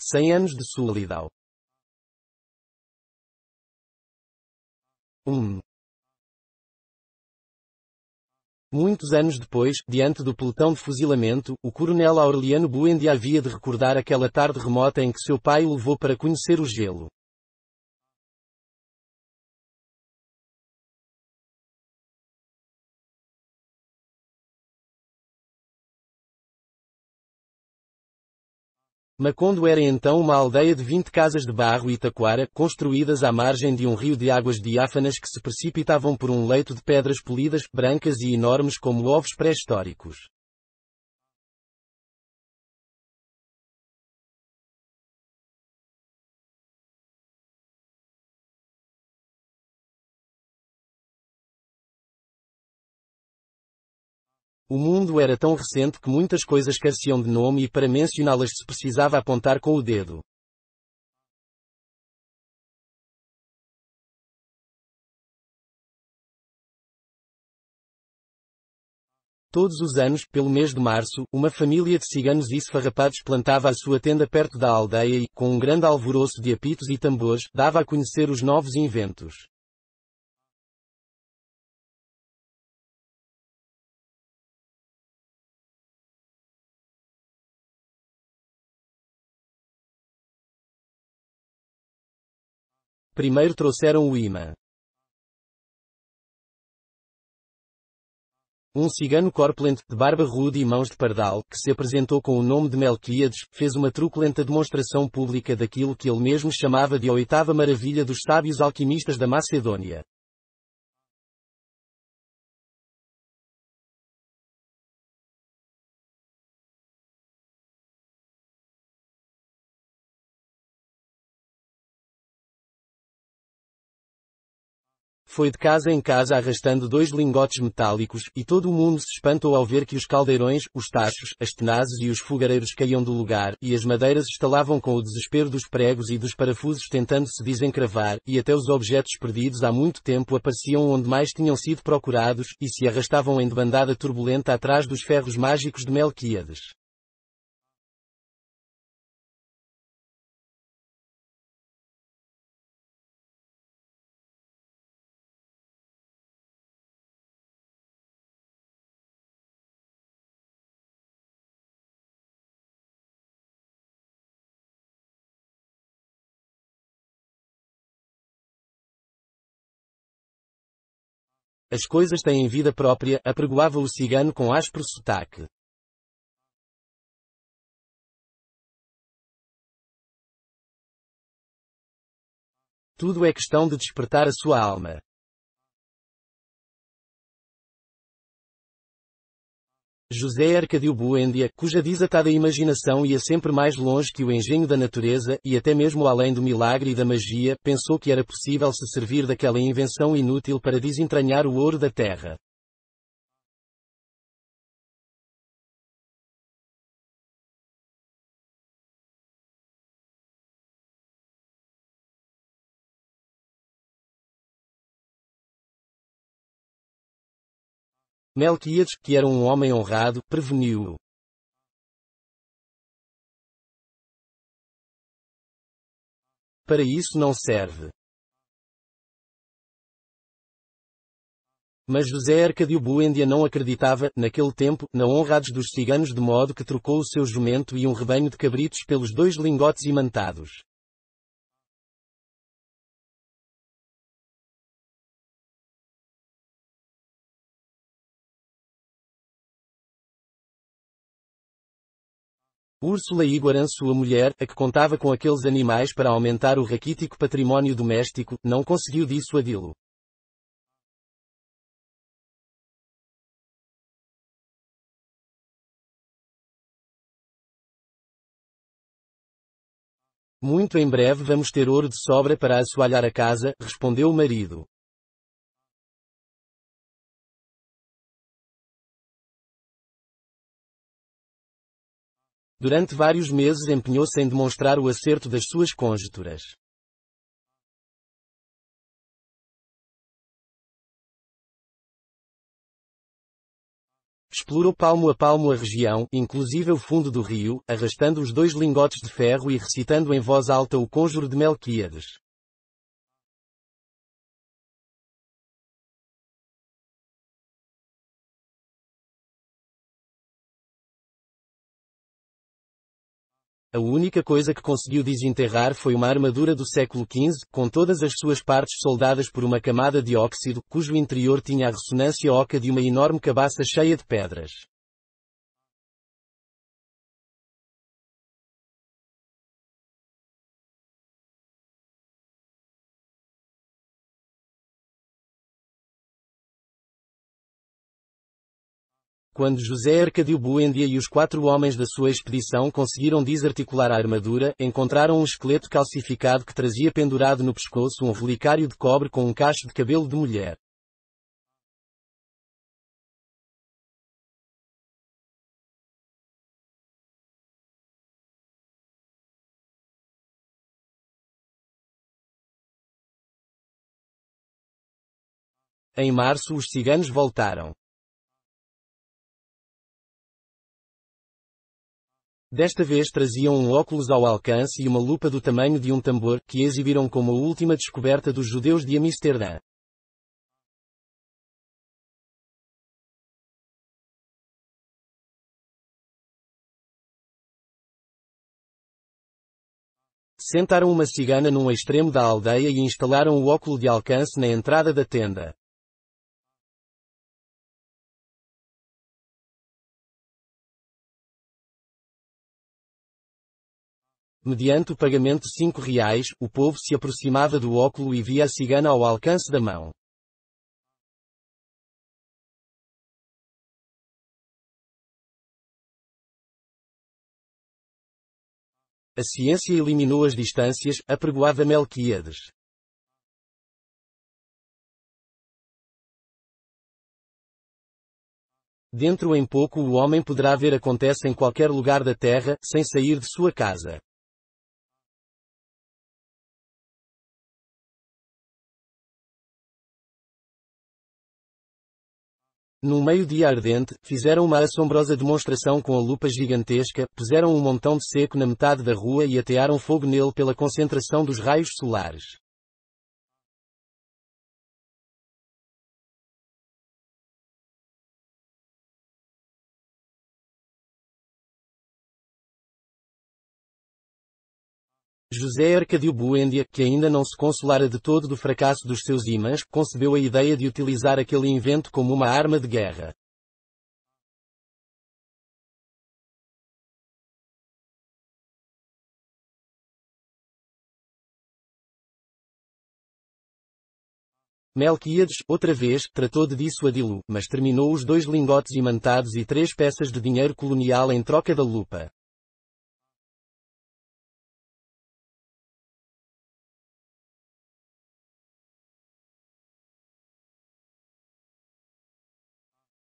100 anos de solidão. 1. Muitos anos depois, diante do pelotão de fuzilamento, o coronel Aureliano Buendia havia de recordar aquela tarde remota em que seu pai o levou para conhecer o gelo. Macondo era então uma aldeia de 20 casas de barro e taquara, construídas à margem de um rio de águas diáfanas que se precipitavam por um leito de pedras polidas, brancas e enormes como ovos pré-históricos. O mundo era tão recente que muitas coisas careciam de nome e para mencioná-las se precisava apontar com o dedo. Todos os anos, pelo mês de março, uma família de ciganos esfarrapados plantava a sua tenda perto da aldeia e, com um grande alvoroço de apitos e tambores, dava a conhecer os novos inventos. Primeiro trouxeram o imã. Um cigano corpulento, de barba rude e mãos de pardal, que se apresentou com o nome de Melquíades, fez uma truculenta demonstração pública daquilo que ele mesmo chamava de a oitava maravilha dos sábios alquimistas da Macedônia. Foi de casa em casa arrastando dois lingotes metálicos, e todo o mundo se espantou ao ver que os caldeirões, os tachos, as tenazes e os fogareiros caíam do lugar, e as madeiras estalavam com o desespero dos pregos e dos parafusos tentando se desencravar, e até os objetos perdidos há muito tempo apareciam onde mais tinham sido procurados, e se arrastavam em debandada turbulenta atrás dos ferros mágicos de Melquíades. As coisas têm vida própria, apregoava o cigano com áspero sotaque. Tudo é questão de despertar a sua alma. José Arcadio Buendia, cuja desatada imaginação ia sempre mais longe que o engenho da natureza, e até mesmo além do milagre e da magia, pensou que era possível se servir daquela invenção inútil para desentranhar o ouro da terra. Melquíades, que era um homem honrado, preveniu-o. Para isso não serve. Mas José Arcadio Buendia não acreditava, naquele tempo, na honrados dos ciganos de modo que trocou o seu jumento e um rebanho de cabritos pelos dois lingotes imantados. Úrsula Iguaran sua mulher, a que contava com aqueles animais para aumentar o raquítico património doméstico, não conseguiu dissuadi-lo. Muito em breve vamos ter ouro de sobra para assoalhar a casa, respondeu o marido. Durante vários meses empenhou-se em demonstrar o acerto das suas conjecturas. Explorou palmo a palmo a região, inclusive o fundo do rio, arrastando os dois lingotes de ferro e recitando em voz alta o conjuro de Melquíades. A única coisa que conseguiu desenterrar foi uma armadura do século XV, com todas as suas partes soldadas por uma camada de óxido, cujo interior tinha a ressonância oca de uma enorme cabaça cheia de pedras. Quando José Arcadio Buendia e os quatro homens da sua expedição conseguiram desarticular a armadura, encontraram um esqueleto calcificado que trazia pendurado no pescoço um relicário de cobre com um cacho de cabelo de mulher. Em março os ciganos voltaram. Desta vez traziam um óculos ao alcance e uma lupa do tamanho de um tambor, que exibiram como a última descoberta dos judeus de Amsterdã. Sentaram uma cigana num extremo da aldeia e instalaram o óculo de alcance na entrada da tenda. Mediante o pagamento de cinco reais, o povo se aproximava do óculo e via a cigana ao alcance da mão. A ciência eliminou as distâncias, apregoava Melquíades. Dentro em pouco o homem poderá ver acontece em qualquer lugar da terra, sem sair de sua casa. Num meio-dia ardente, fizeram uma assombrosa demonstração com a lupa gigantesca, puseram um montão de seco na metade da rua e atearam fogo nele pela concentração dos raios solares. José Arcadio Buendia, que ainda não se consolara de todo do fracasso dos seus imãs, concebeu a ideia de utilizar aquele invento como uma arma de guerra. Melquíades, outra vez, tratou de dissuadi-lo, mas terminou os dois lingotes imantados e três peças de dinheiro colonial em troca da lupa.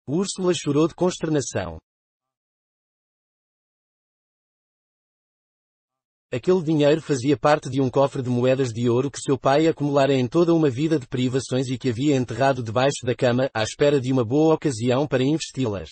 Úrsula chorou de consternação. Aquele dinheiro fazia parte de um cofre de moedas de ouro que seu pai acumulara em toda uma vida de privações e que havia enterrado debaixo da cama, à espera de uma boa ocasião para investi-las.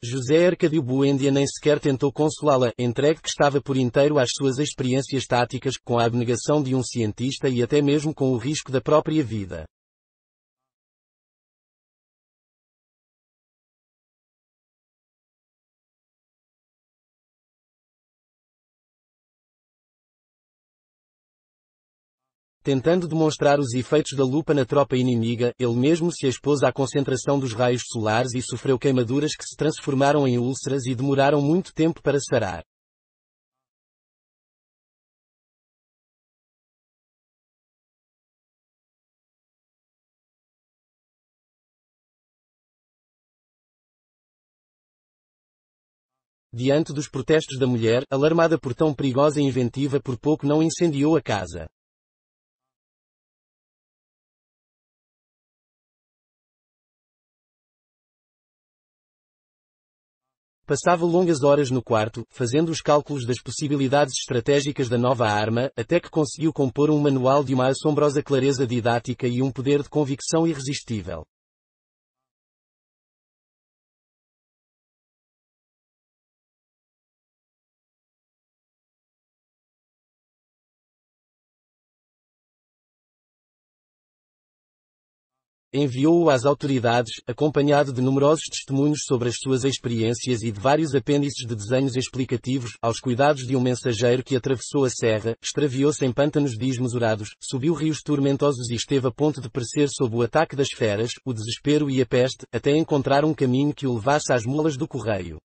José Arcadio Buendia nem sequer tentou consolá-la, entregue que estava por inteiro às suas experiências táticas, com a abnegação de um cientista e até mesmo com o risco da própria vida. Tentando demonstrar os efeitos da lupa na tropa inimiga, ele mesmo se expôs à concentração dos raios solares e sofreu queimaduras que se transformaram em úlceras e demoraram muito tempo para sarar. Diante dos protestos da mulher, alarmada por tão perigosa e inventiva por pouco não incendiou a casa. Passava longas horas no quarto, fazendo os cálculos das possibilidades estratégicas da nova arma, até que conseguiu compor um manual de uma assombrosa clareza didática e um poder de convicção irresistível. Enviou-o às autoridades, acompanhado de numerosos testemunhos sobre as suas experiências e de vários apêndices de desenhos explicativos, aos cuidados de um mensageiro que atravessou a serra, extraviou-se em pântanos desmesurados, subiu rios tormentosos e esteve a ponto de perecer sob o ataque das feras, o desespero e a peste, até encontrar um caminho que o levasse às mulas do correio.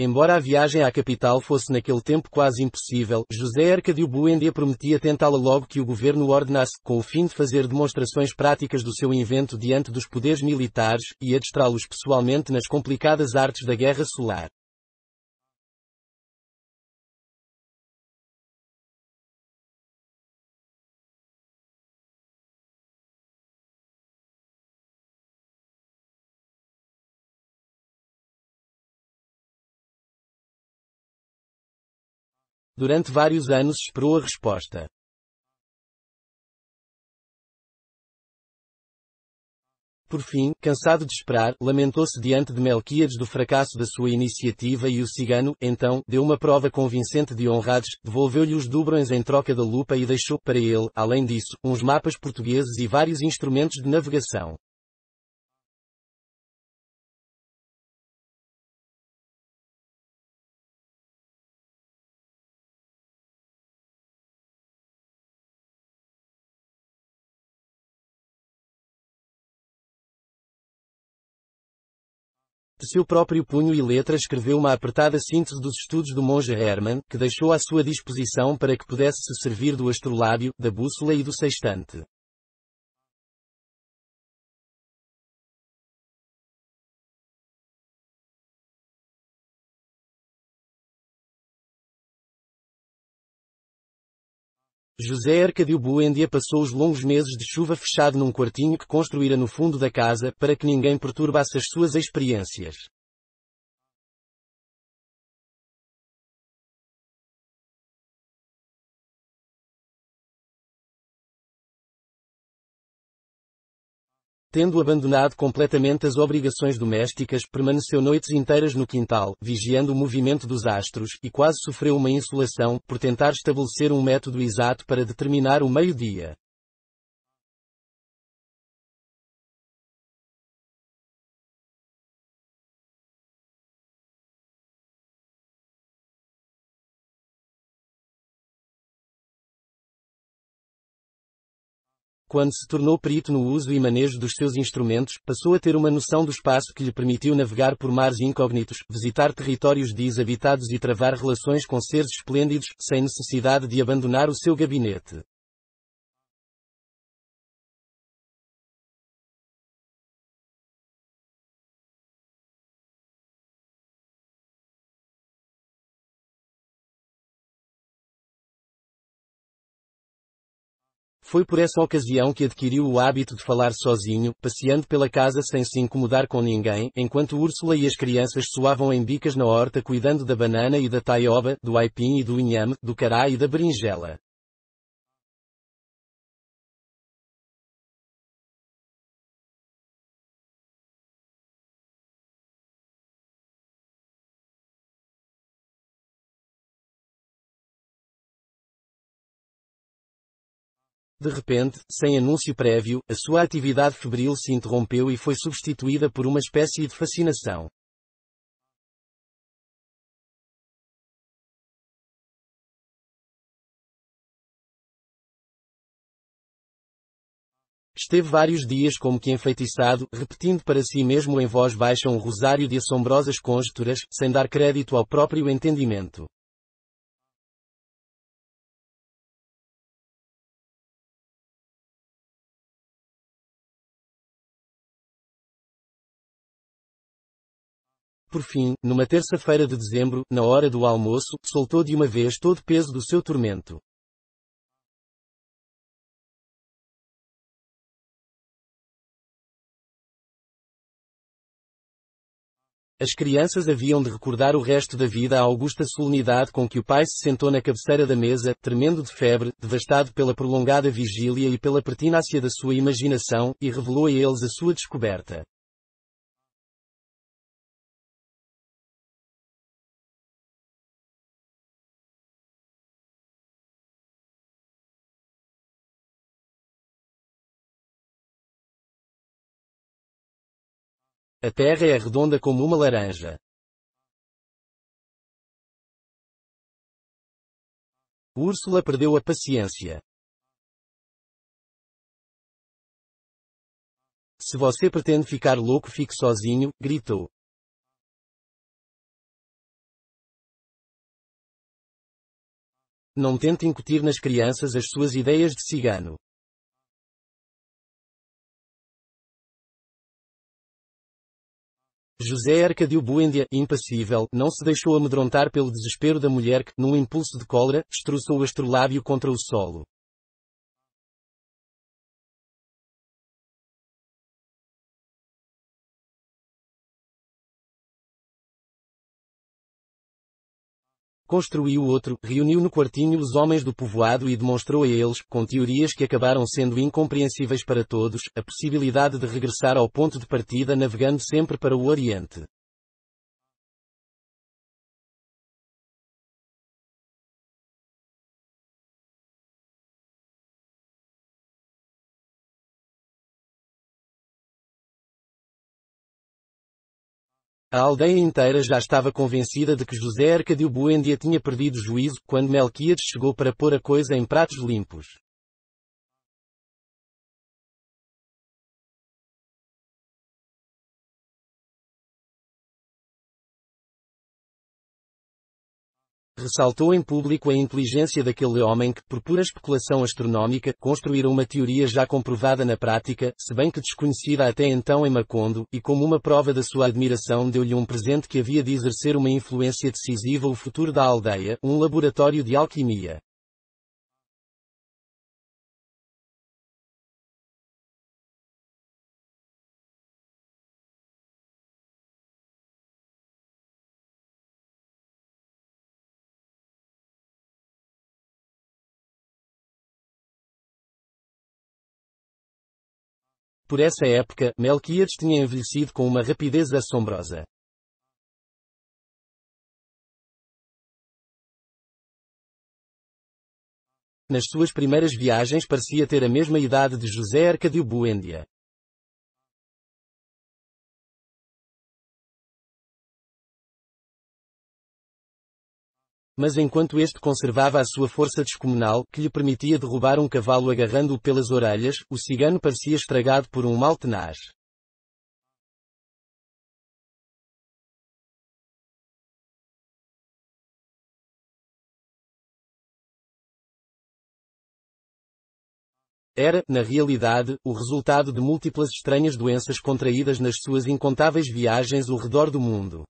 Embora a viagem à capital fosse naquele tempo quase impossível, José Arcadio Buendia prometia tentá-la logo que o governo ordenasse, com o fim de fazer demonstrações práticas do seu invento diante dos poderes militares, e adestrá-los pessoalmente nas complicadas artes da guerra solar. Durante vários anos esperou a resposta. Por fim, cansado de esperar, lamentou-se diante de Melquíades do fracasso da sua iniciativa e o cigano, então, deu uma prova convincente de honrados, devolveu-lhe os dobrões em troca da lupa e deixou, para ele, além disso, uns mapas portugueses e vários instrumentos de navegação. Seu próprio punho e letra escreveu uma apertada síntese dos estudos do monge Hermann, que deixou à sua disposição para que pudesse se servir do astrolábio, da bússola e do sextante. José Arcadio Buendia passou os longos meses de chuva fechado num quartinho que construíra no fundo da casa, para que ninguém perturbasse as suas experiências. Tendo abandonado completamente as obrigações domésticas, permaneceu noites inteiras no quintal, vigiando o movimento dos astros, e quase sofreu uma insolação, por tentar estabelecer um método exato para determinar o meio-dia. Quando se tornou perito no uso e manejo dos seus instrumentos, passou a ter uma noção do espaço que lhe permitiu navegar por mares incógnitos, visitar territórios desabitados e travar relações com seres esplêndidos, sem necessidade de abandonar o seu gabinete. Foi por essa ocasião que adquiriu o hábito de falar sozinho, passeando pela casa sem se incomodar com ninguém, enquanto Úrsula e as crianças soavam em bicas na horta cuidando da banana e da taioba, do aipim e do inhame, do cará e da berinjela. De repente, sem anúncio prévio, a sua atividade febril se interrompeu e foi substituída por uma espécie de fascinação. Esteve vários dias como que enfeitiçado, repetindo para si mesmo em voz baixa um rosário de assombrosas conjecturas, sem dar crédito ao próprio entendimento. Por fim, numa terça-feira de dezembro, na hora do almoço, soltou de uma vez todo o peso do seu tormento. As crianças haviam de recordar o resto da vida a augusta solenidade com que o pai se sentou na cabeceira da mesa, tremendo de febre, devastado pela prolongada vigília e pela pertinácia da sua imaginação, e revelou a eles a sua descoberta. A terra é redonda como uma laranja. Úrsula perdeu a paciência. Se você pretende ficar louco, fique sozinho, gritou. Não tente incutir nas crianças as suas ideias de cigano. José Arcadio Buendia, impassível, não se deixou amedrontar pelo desespero da mulher que, num impulso de cólera, destroçou o astrolábio contra o solo. Construiu outro, reuniu no quartinho os homens do povoado e demonstrou a eles, com teorias que acabaram sendo incompreensíveis para todos, a possibilidade de regressar ao ponto de partida navegando sempre para o Oriente. A aldeia inteira já estava convencida de que José Arcadio Buendia tinha perdido o juízo, quando Melquiades chegou para pôr a coisa em pratos limpos. Ressaltou em público a inteligência daquele homem que, por pura especulação astronómica, construíra uma teoria já comprovada na prática, se bem que desconhecida até então em Macondo, e como uma prova da sua admiração deu-lhe um presente que havia de exercer uma influência decisiva o futuro da aldeia, um laboratório de alquimia. Por essa época, Melquiades tinha envelhecido com uma rapidez assombrosa. Nas suas primeiras viagens parecia ter a mesma idade de José Arcadio Buendia. Mas enquanto este conservava a sua força descomunal, que lhe permitia derrubar um cavalo agarrando-o pelas orelhas, o cigano parecia estragado por um mal tenaz. Era, na realidade, o resultado de múltiplas estranhas doenças contraídas nas suas incontáveis viagens ao redor do mundo.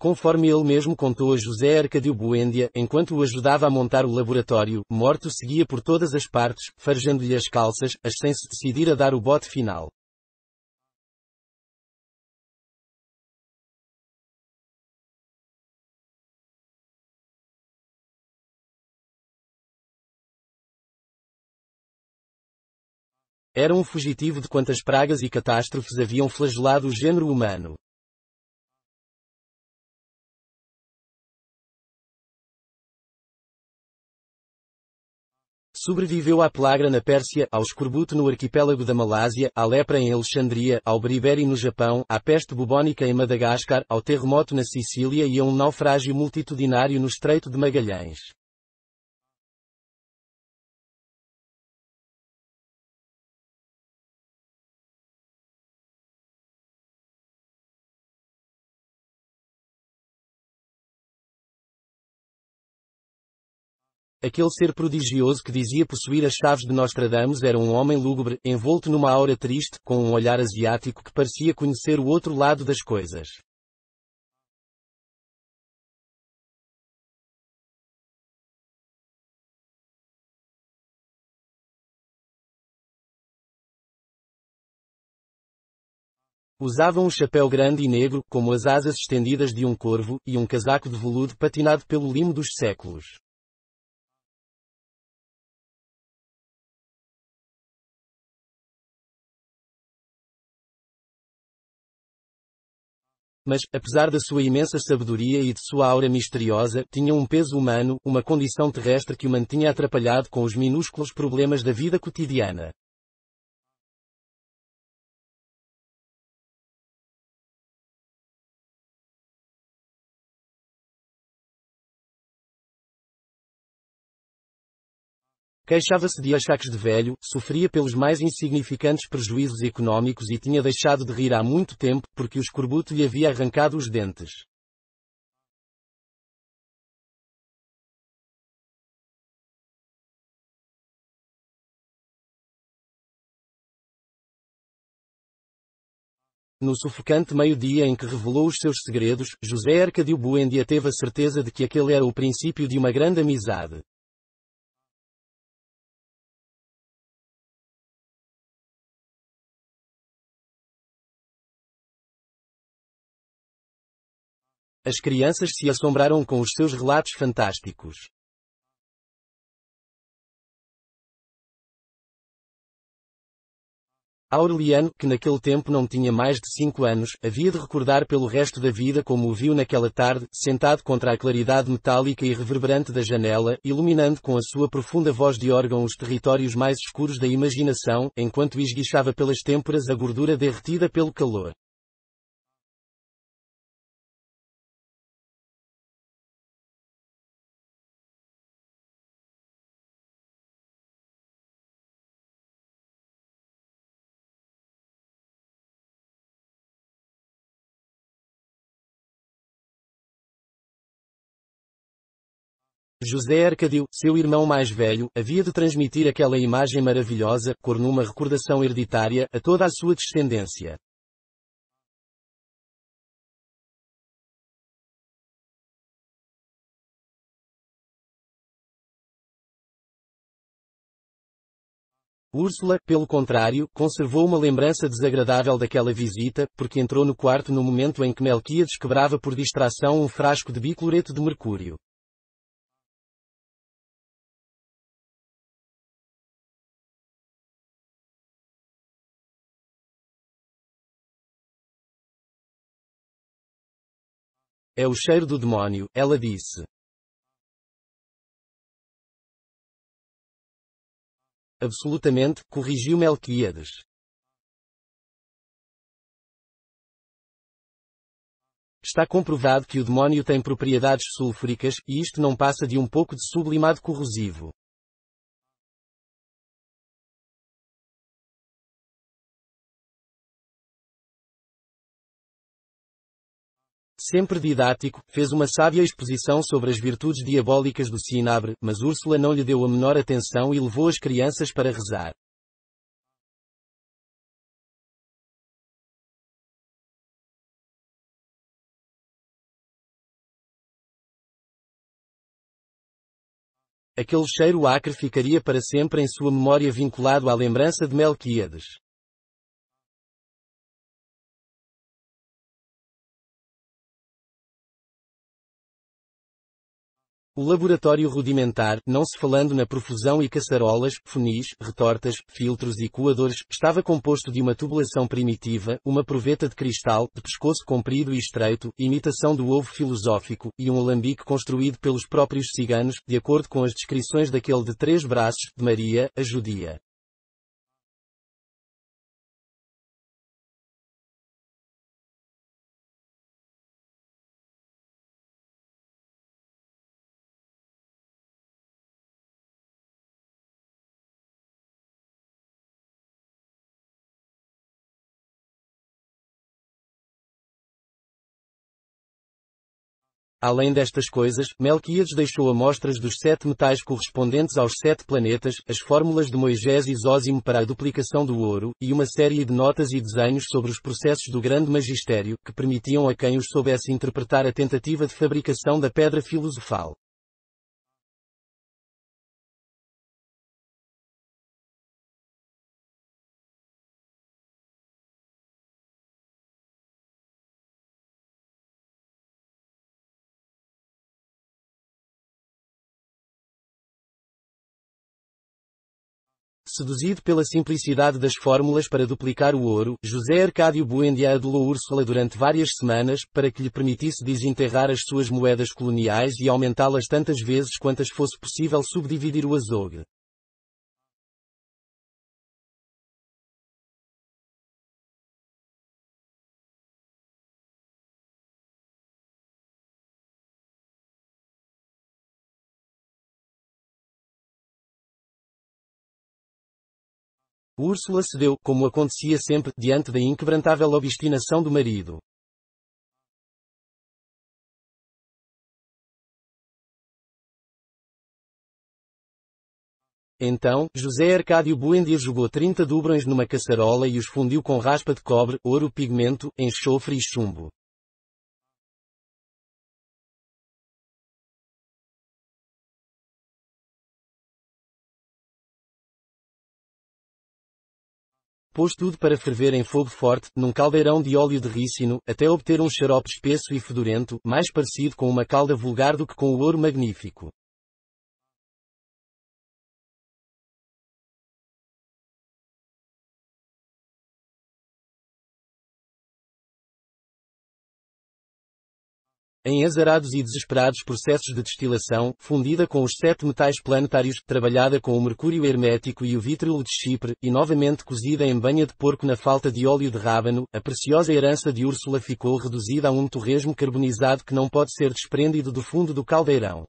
Conforme ele mesmo contou a José Arcadio Buendia, enquanto o ajudava a montar o laboratório, Morto seguia por todas as partes, farejando-lhe as calças, as sem se decidir a dar o bote final. Era um fugitivo de quantas pragas e catástrofes haviam flagelado o gênero humano. Sobreviveu à pelagra na Pérsia, ao escorbuto no arquipélago da Malásia, à lepra em Alexandria, ao beriberi no Japão, à peste bubónica em Madagascar, ao terremoto na Sicília e a um naufrágio multitudinário no Estreito de Magalhães. Aquele ser prodigioso que dizia possuir as chaves de Nostradamus era um homem lúgubre, envolto numa aura triste, com um olhar asiático que parecia conhecer o outro lado das coisas. Usava um chapéu grande e negro, como as asas estendidas de um corvo, e um casaco de veludo patinado pelo limo dos séculos. Mas, apesar da sua imensa sabedoria e de sua aura misteriosa, tinha um peso humano, uma condição terrestre que o mantinha atrapalhado com os minúsculos problemas da vida cotidiana. Queixava-se de achaques de velho, sofria pelos mais insignificantes prejuízos económicos e tinha deixado de rir há muito tempo, porque o escorbuto lhe havia arrancado os dentes. No sufocante meio-dia em que revelou os seus segredos, José Arcadio Buendia teve a certeza de que aquele era o princípio de uma grande amizade. As crianças se assombraram com os seus relatos fantásticos. Aureliano, que naquele tempo não tinha mais de cinco anos, havia de recordar pelo resto da vida como o viu naquela tarde, sentado contra a claridade metálica e reverberante da janela, iluminando com a sua profunda voz de órgão os territórios mais escuros da imaginação, enquanto esguichava pelas têmporas a gordura derretida pelo calor. José Arcadio, seu irmão mais velho, havia de transmitir aquela imagem maravilhosa, cor numa recordação hereditária, a toda a sua descendência. Úrsula, pelo contrário, conservou uma lembrança desagradável daquela visita, porque entrou no quarto no momento em que Melquiades quebrava por distração um frasco de bicloreto de mercúrio. É o cheiro do demónio, ela disse. Absolutamente, corrigiu Melquíades. Está comprovado que o demónio tem propriedades sulfúricas, e isto não passa de um pouco de sublimado corrosivo. Sempre didático, fez uma sábia exposição sobre as virtudes diabólicas do cinabre, mas Úrsula não lhe deu a menor atenção e levou as crianças para rezar. Aquele cheiro acre ficaria para sempre em sua memória vinculado à lembrança de Melquíades. O laboratório rudimentar, não se falando na profusão e caçarolas, funis, retortas, filtros e coadores, estava composto de uma tubulação primitiva, uma proveta de cristal, de pescoço comprido e estreito, imitação do ovo filosófico, e um alambique construído pelos próprios ciganos, de acordo com as descrições daquele de três braços, de Maria, a judia. Além destas coisas, Melquíades deixou amostras dos sete metais correspondentes aos sete planetas, as fórmulas de Moisés e Zósimo para a duplicação do ouro, e uma série de notas e desenhos sobre os processos do grande magistério, que permitiam a quem os soubesse interpretar a tentativa de fabricação da pedra filosofal. Seduzido pela simplicidade das fórmulas para duplicar o ouro, José Arcádio Buendia adulou Úrsula durante várias semanas, para que lhe permitisse desenterrar as suas moedas coloniais e aumentá-las tantas vezes quantas fosse possível subdividir o azogue. Úrsula cedeu, como acontecia sempre, diante da inquebrantável obstinação do marido. Então, José Arcádio Buendia jogou 30 dobrões numa caçarola e os fundiu com raspa de cobre, ouro pigmento, enxofre e chumbo. Pôs tudo para ferver em fogo forte, num caldeirão de óleo de rícino, até obter um xarope espesso e fedorento, mais parecido com uma calda vulgar do que com o ouro magnífico. Em azarados e desesperados processos de destilação, fundida com os sete metais planetários, trabalhada com o mercúrio hermético e o vítrilo de Chipre, e novamente cozida em banha de porco na falta de óleo de rábano, a preciosa herança de Úrsula ficou reduzida a um torresmo carbonizado que não pode ser desprendido do fundo do caldeirão.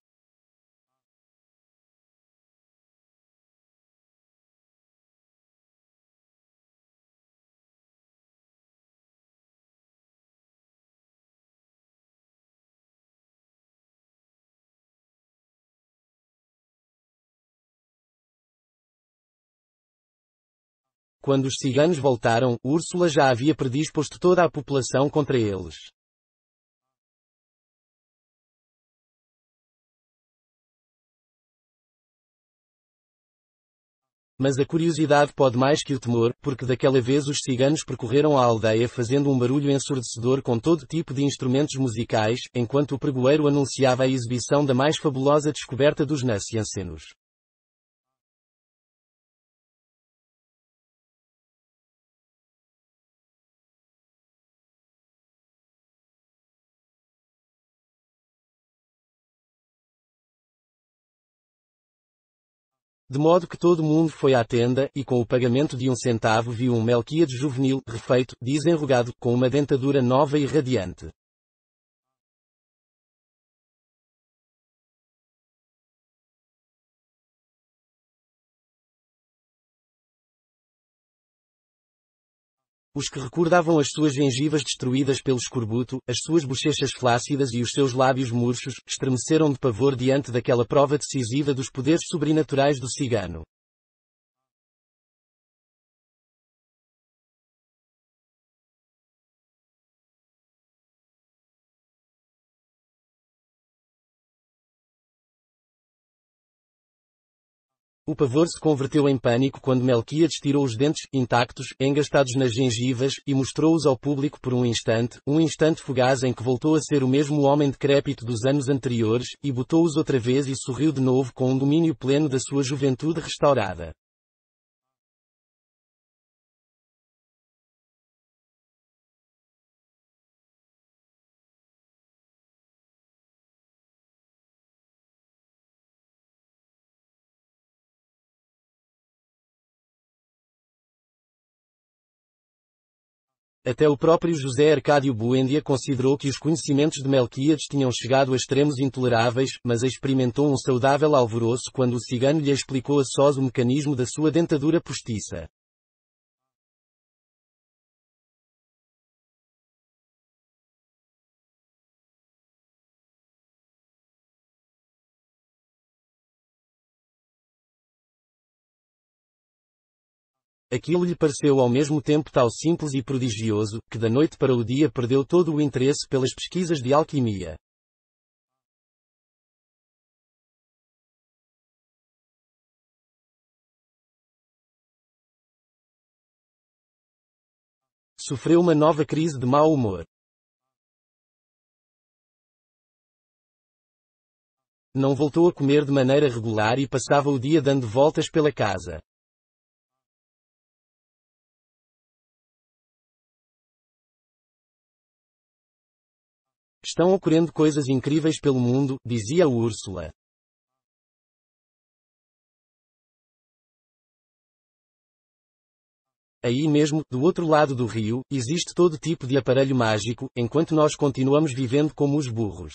Quando os ciganos voltaram, Úrsula já havia predisposto toda a população contra eles. Mas a curiosidade pode mais que o temor, porque daquela vez os ciganos percorreram a aldeia fazendo um barulho ensurdecedor com todo tipo de instrumentos musicais, enquanto o pregoeiro anunciava a exibição da mais fabulosa descoberta dos nasciencenos. De modo que todo mundo foi à tenda, e com o pagamento de um centavo viu um Melquíades juvenil, refeito, desenrugado, com uma dentadura nova e radiante. Os que recordavam as suas gengivas destruídas pelo escorbuto, as suas bochechas flácidas e os seus lábios murchos, estremeceram de pavor diante daquela prova decisiva dos poderes sobrenaturais do cigano. O pavor se converteu em pânico quando Melquíades tirou os dentes, intactos, engastados nas gengivas, e mostrou-os ao público por um instante, um instante fugaz em que voltou a ser o mesmo homem decrépito dos anos anteriores, e botou-os outra vez e sorriu de novo com um domínio pleno da sua juventude restaurada. Até o próprio José Arcádio Buendia considerou que os conhecimentos de Melquíades tinham chegado a extremos intoleráveis, mas experimentou um saudável alvoroço quando o cigano lhe explicou a sós o mecanismo da sua dentadura postiça. Aquilo lhe pareceu ao mesmo tempo tal simples e prodigioso, que da noite para o dia perdeu todo o interesse pelas pesquisas de alquimia. Sofreu uma nova crise de mau humor. Não voltou a comer de maneira regular e passava o dia dando voltas pela casa. Estão ocorrendo coisas incríveis pelo mundo, dizia Úrsula. Aí mesmo, do outro lado do rio, existe todo tipo de aparelho mágico, enquanto nós continuamos vivendo como os burros.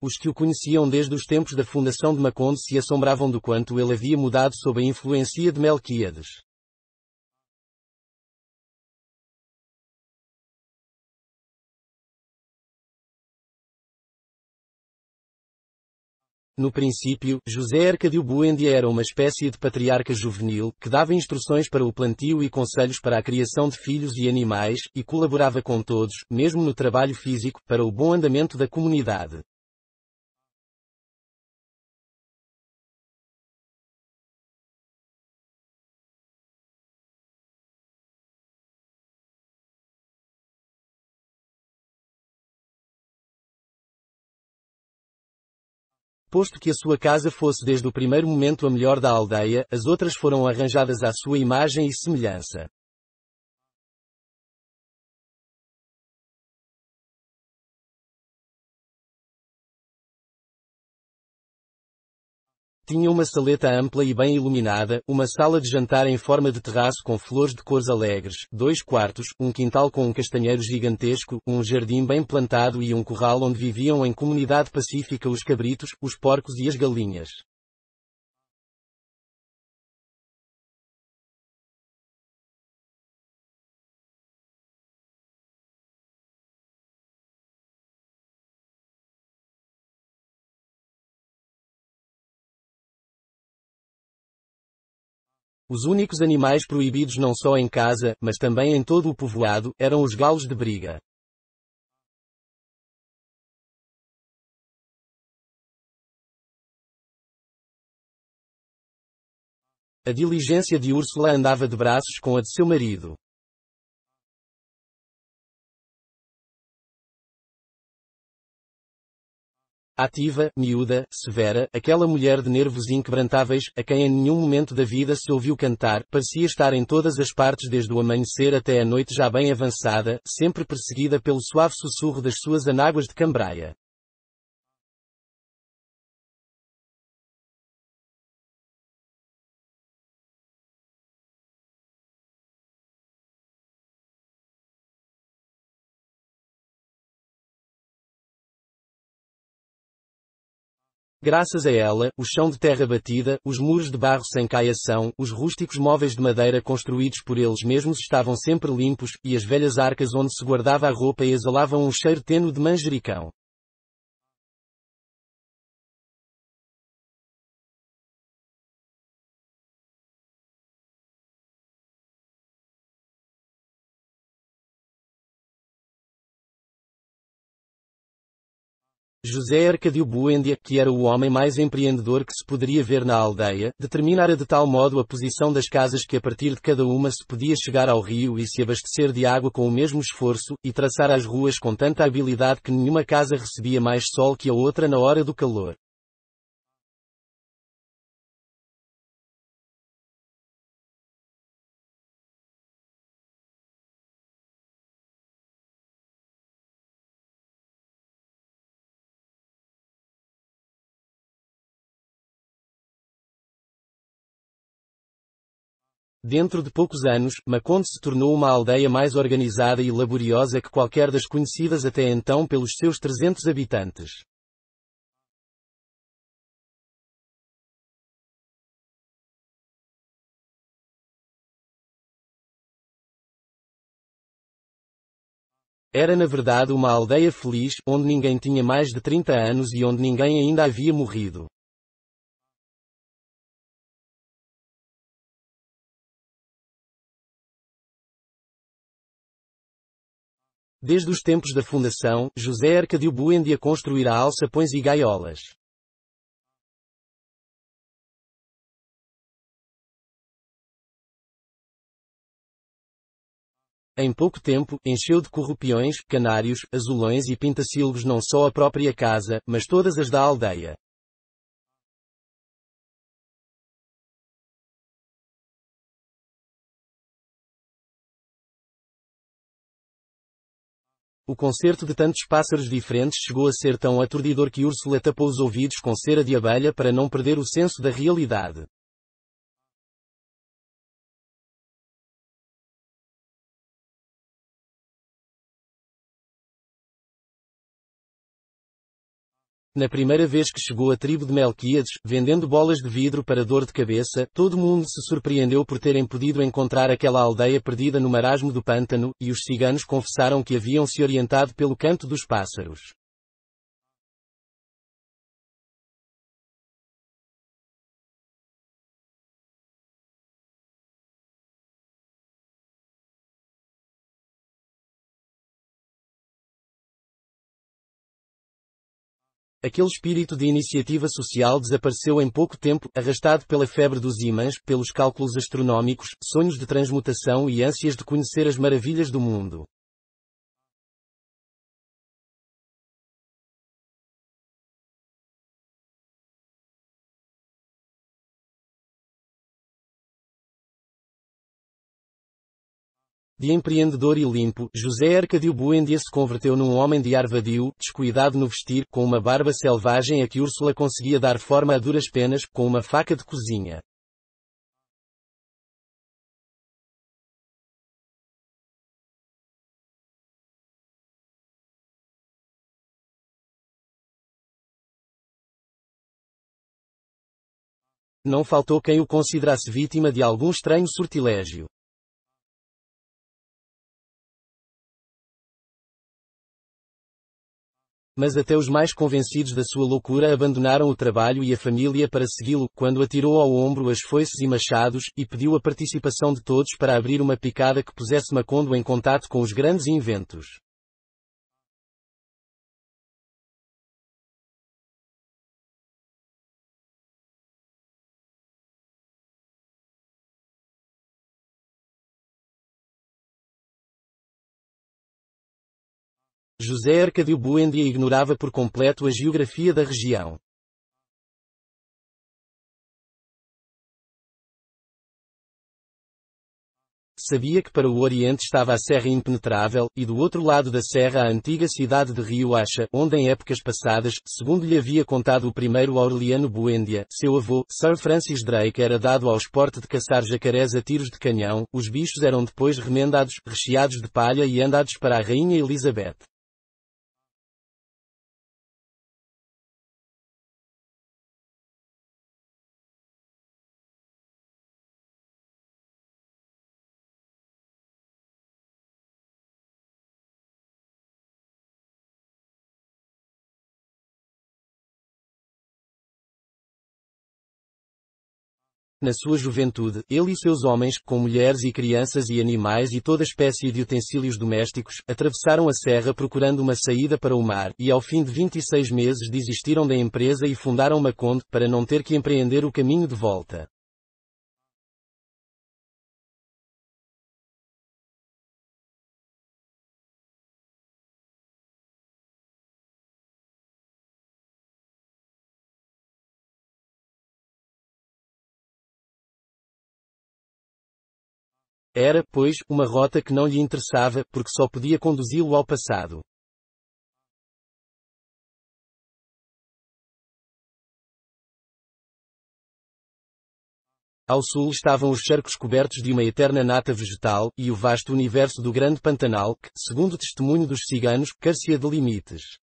Os que o conheciam desde os tempos da fundação de Maconde se assombravam do quanto ele havia mudado sob a influência de Melquíades. No princípio, José Arcadio Buendia era uma espécie de patriarca juvenil, que dava instruções para o plantio e conselhos para a criação de filhos e animais, e colaborava com todos, mesmo no trabalho físico, para o bom andamento da comunidade. Posto que a sua casa fosse desde o primeiro momento a melhor da aldeia, as outras foram arranjadas à sua imagem e semelhança. Tinha uma saleta ampla e bem iluminada, uma sala de jantar em forma de terraço com flores de cores alegres, dois quartos, um quintal com um castanheiro gigantesco, um jardim bem plantado e um curral onde viviam em comunidade pacífica os cabritos, os porcos e as galinhas. Os únicos animais proibidos não só em casa, mas também em todo o povoado, eram os galos de briga. A diligência de Úrsula andava de braços com a de seu marido. Ativa, miúda, severa, aquela mulher de nervos inquebrantáveis, a quem em nenhum momento da vida se ouviu cantar, parecia estar em todas as partes desde o amanhecer até a noite já bem avançada, sempre perseguida pelo suave sussurro das suas anáguas de cambraia. Graças a ela, o chão de terra batida, os muros de barro sem caiação, os rústicos móveis de madeira construídos por eles mesmos estavam sempre limpos, e as velhas arcas onde se guardava a roupa exalavam um cheiro tênue de manjericão. José Arcadio Buendia, que era o homem mais empreendedor que se poderia ver na aldeia, determinara de tal modo a posição das casas que a partir de cada uma se podia chegar ao rio e se abastecer de água com o mesmo esforço, e traçar as ruas com tanta habilidade que nenhuma casa recebia mais sol que a outra na hora do calor. Dentro de poucos anos, Maconde se tornou uma aldeia mais organizada e laboriosa que qualquer das conhecidas até então pelos seus 300 habitantes. Era na verdade uma aldeia feliz, onde ninguém tinha mais de 30 anos e onde ninguém ainda havia morrido. Desde os tempos da fundação, José Arcadio Buendia construirá alçapões e gaiolas. Em pouco tempo, encheu de corrupiões, canários, azulões e pintacilgos não só a própria casa, mas todas as da aldeia. O concerto de tantos pássaros diferentes chegou a ser tão aturdidor que Úrsula tapou os ouvidos com cera de abelha para não perder o senso da realidade. Na primeira vez que chegou a tribo de Melquíades, vendendo bolas de vidro para dor de cabeça, todo mundo se surpreendeu por terem podido encontrar aquela aldeia perdida no marasmo do pântano, e os ciganos confessaram que haviam se orientado pelo canto dos pássaros. Aquele espírito de iniciativa social desapareceu em pouco tempo, arrastado pela febre dos ímãs, pelos cálculos astronómicos, sonhos de transmutação e ânsias de conhecer as maravilhas do mundo. De empreendedor e limpo, José Arcadio Buendia se converteu num homem de ar vadio, descuidado no vestir, com uma barba selvagem a que Úrsula conseguia dar forma a duras penas, com uma faca de cozinha. Não faltou quem o considerasse vítima de algum estranho sortilégio. Mas até os mais convencidos da sua loucura abandonaram o trabalho e a família para segui-lo, quando atirou ao ombro as foices e machados, e pediu a participação de todos para abrir uma picada que pusesse Macondo em contato com os grandes inventos. José Arcadio Buendia ignorava por completo a geografia da região. Sabia que para o Oriente estava a Serra Impenetrável, e do outro lado da serra a antiga cidade de Rio Acha, onde em épocas passadas, segundo lhe havia contado o primeiro Aureliano Buendia, seu avô, Sir Francis Drake era dado ao esporte de caçar jacarés a tiros de canhão, os bichos eram depois remendados, recheados de palha e andados para a Rainha Elizabeth. Na sua juventude, ele e seus homens, com mulheres e crianças e animais e toda espécie de utensílios domésticos, atravessaram a serra procurando uma saída para o mar, e ao fim de 26 meses desistiram da empresa e fundaram Maconde, para não ter que empreender o caminho de volta. Era, pois, uma rota que não lhe interessava, porque só podia conduzi-lo ao passado. Ao sul estavam os charcos cobertos de uma eterna nata vegetal, e o vasto universo do grande Pantanal, que, segundo testemunho dos ciganos, carecia de limites.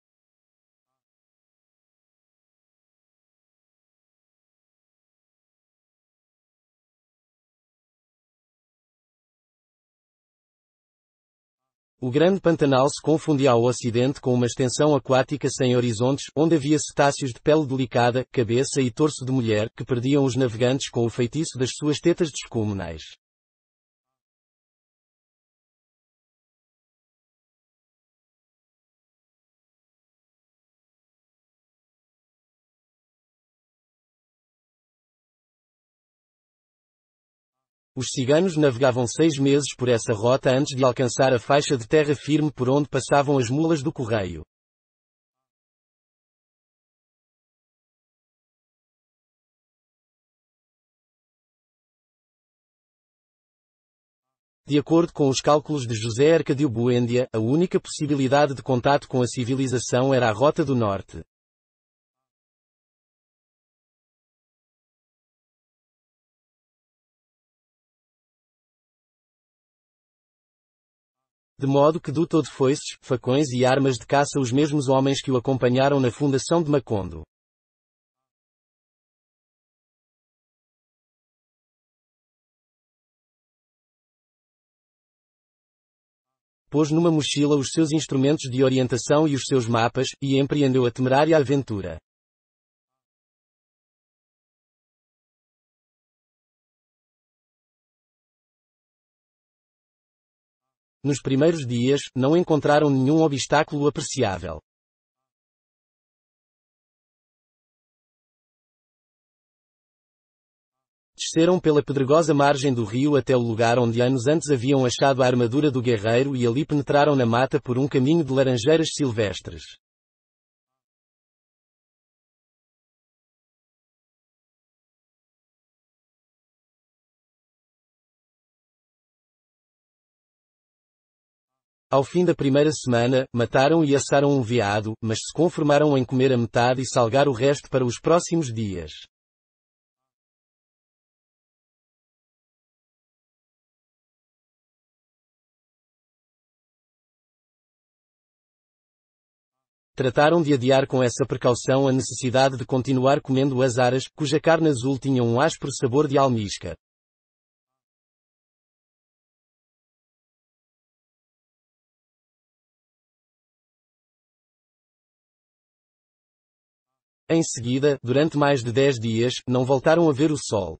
O grande Pantanal se confundia ao ocidente com uma extensão aquática sem horizontes, onde havia cetáceos de pele delicada, cabeça e torso de mulher, que perdiam os navegantes com o feitiço das suas tetas descomunais. Os ciganos navegavam seis meses por essa rota antes de alcançar a faixa de terra firme por onde passavam as mulas do correio. De acordo com os cálculos de José Arcadio Buendia, a única possibilidade de contato com a civilização era a Rota do Norte. De modo que dotou de foices, facões e armas de caça os mesmos homens que o acompanharam na fundação de Macondo. Pôs numa mochila os seus instrumentos de orientação e os seus mapas, e empreendeu a temerária aventura. Nos primeiros dias, não encontraram nenhum obstáculo apreciável. Desceram pela pedregosa margem do rio até o lugar onde anos antes haviam achado a armadura do guerreiro e ali penetraram na mata por um caminho de laranjeiras silvestres. Ao fim da primeira semana, mataram e assaram um veado, mas se conformaram em comer a metade e salgar o resto para os próximos dias. Trataram de adiar com essa precaução a necessidade de continuar comendo as aras, cuja carne azul tinha um áspero sabor de almisca. Em seguida, durante mais de dez dias, não voltaram a ver o sol.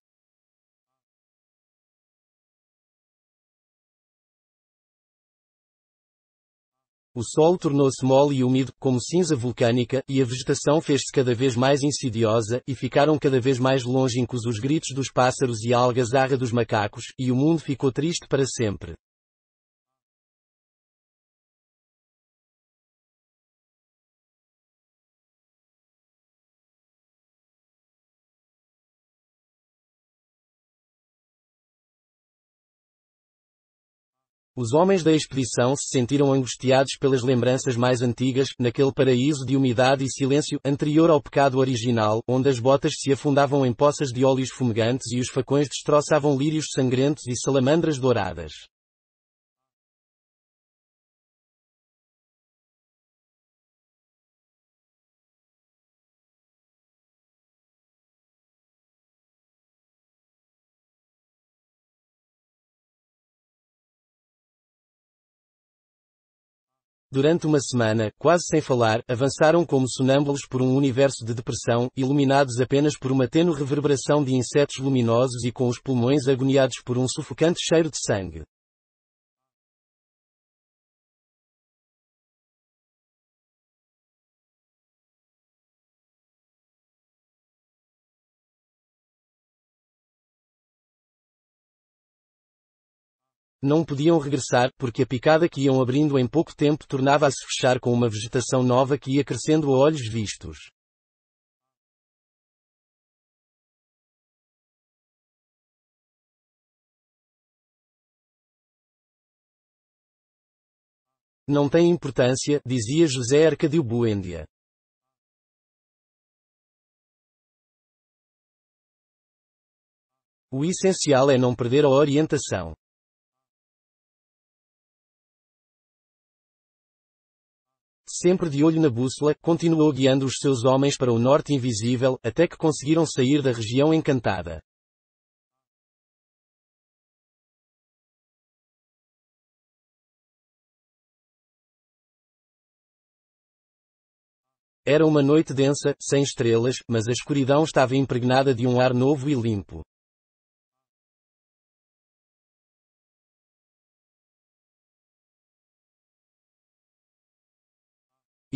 O solo tornou-se mole e úmido, como cinza vulcânica, e a vegetação fez-se cada vez mais insidiosa, e ficaram cada vez mais longínquos os gritos dos pássaros e a algazarra dos macacos, e o mundo ficou triste para sempre. Os homens da expedição se sentiram angustiados pelas lembranças mais antigas, naquele paraíso de umidade e silêncio, anterior ao pecado original, onde as botas se afundavam em poças de óleos fumegantes e os facões destroçavam lírios sangrentos e salamandras douradas. Durante uma semana, quase sem falar, avançaram como sonâmbulos por um universo de depressão, iluminados apenas por uma tênue reverberação de insetos luminosos e com os pulmões agoniados por um sufocante cheiro de sangue. Não podiam regressar, porque a picada que iam abrindo em pouco tempo tornava a se fechar com uma vegetação nova que ia crescendo a olhos vistos. Não tem importância, dizia José Arcadio Buendia. O essencial é não perder a orientação. sempre de olho na bússola, continuou guiando os seus homens para o norte invisível, até que conseguiram sair da região encantada. Era uma noite densa, sem estrelas, mas a escuridão estava impregnada de um ar novo e limpo.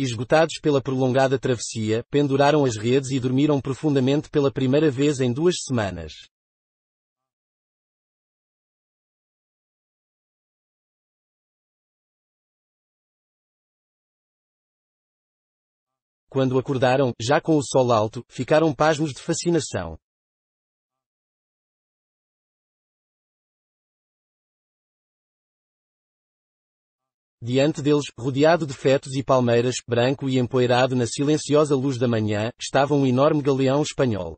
Esgotados pela prolongada travessia, penduraram as redes e dormiram profundamente pela primeira vez em duas semanas. Quando acordaram, já com o sol alto, ficaram pasmos de fascinação. Diante deles, rodeado de fetos e palmeiras, branco e empoeirado na silenciosa luz da manhã, estava um enorme galeão espanhol.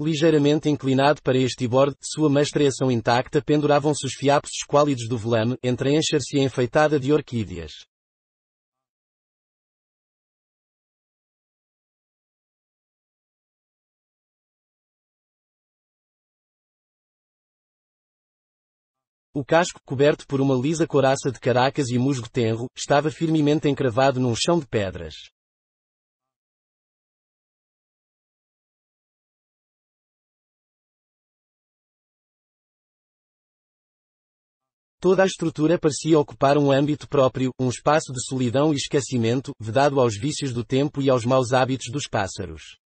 Ligeiramente inclinado para este borde, sua mastreação intacta penduravam-se os fiapos esquálidos do velame, entre enxercia enfeitada de orquídeas. O casco, coberto por uma lisa coraça de caracas e musgo tenro, estava firmemente encravado num chão de pedras. Toda a estrutura parecia ocupar um âmbito próprio, um espaço de solidão e esquecimento, vedado aos vícios do tempo e aos maus hábitos dos pássaros.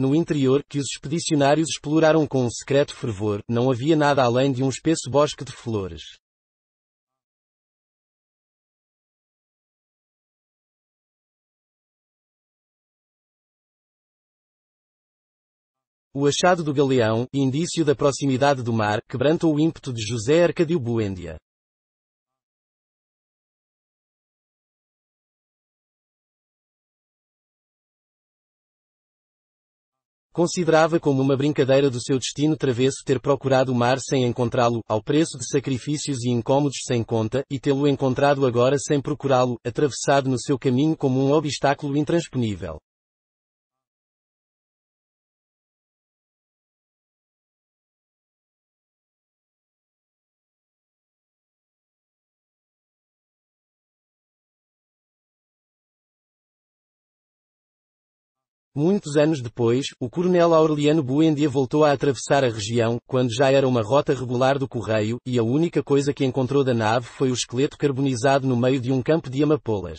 No interior, que os expedicionários exploraram com um secreto fervor, não havia nada além de um espesso bosque de flores. O achado do galeão, indício da proximidade do mar, quebrantou o ímpeto de José Arcadio Buendia. Considerava como uma brincadeira do seu destino travesso ter procurado o mar sem encontrá-lo, ao preço de sacrifícios e incômodos sem conta, e tê-lo encontrado agora sem procurá-lo, atravessado no seu caminho como um obstáculo intransponível. Muitos anos depois, o coronel Aureliano Buendia voltou a atravessar a região, quando já era uma rota regular do correio, e a única coisa que encontrou da nave foi o esqueleto carbonizado no meio de um campo de amapolas.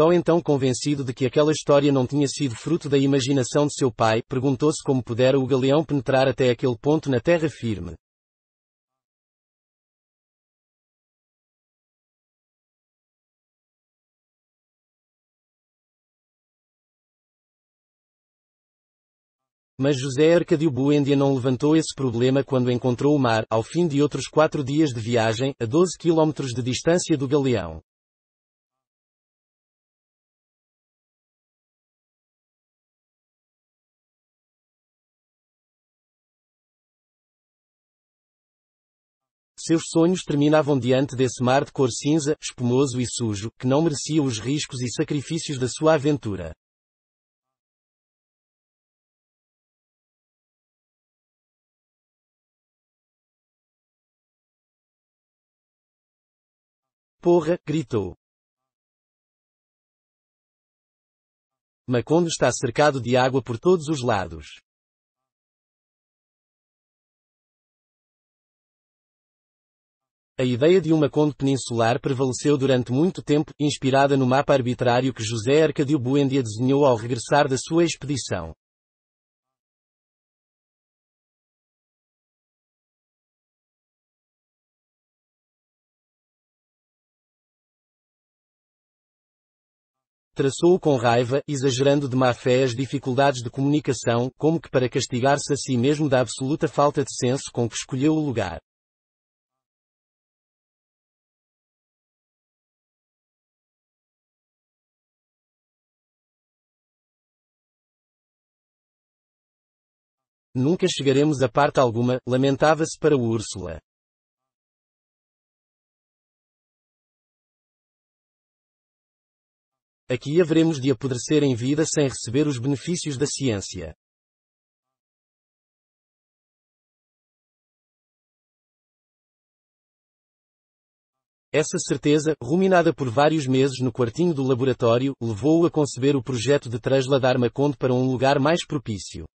Só então convencido de que aquela história não tinha sido fruto da imaginação de seu pai, perguntou-se como pudera o galeão penetrar até aquele ponto na terra firme. Mas José Arcadio Buendia não levantou esse problema quando encontrou o mar, ao fim de outros quatro dias de viagem, a 12 quilómetros de distância do galeão. Seus sonhos terminavam diante desse mar de cor cinza, espumoso e sujo, que não merecia os riscos e sacrifícios da sua aventura. Porra, gritou. Macondo está cercado de água por todos os lados. A ideia de uma conde peninsular prevaleceu durante muito tempo, inspirada no mapa arbitrário que José Arcadio Buendia desenhou ao regressar da sua expedição. Traçou-o com raiva, exagerando de má fé as dificuldades de comunicação, como que para castigar-se a si mesmo da absoluta falta de senso com que escolheu o lugar. Nunca chegaremos a parte alguma, lamentava-se para Úrsula. Aqui haveremos de apodrecer em vida sem receber os benefícios da ciência. Essa certeza, ruminada por vários meses no quartinho do laboratório, levou-o a conceber o projeto de trasladar Maconde para um lugar mais propício.